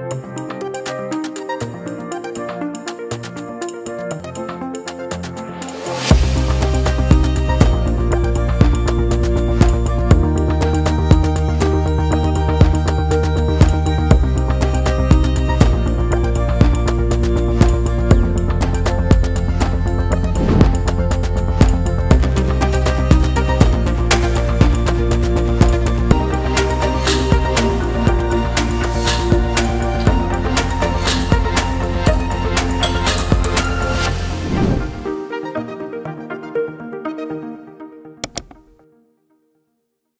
you